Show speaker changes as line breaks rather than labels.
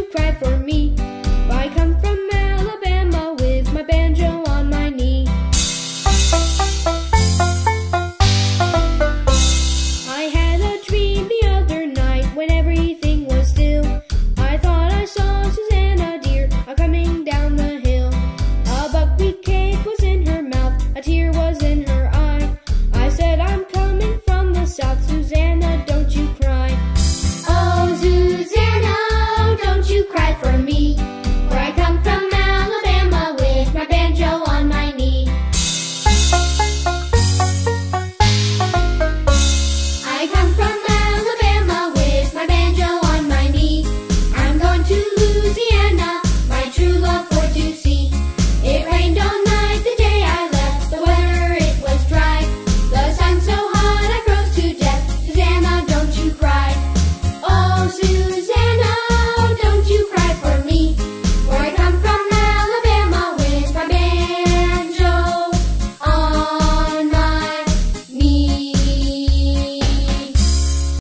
to cry for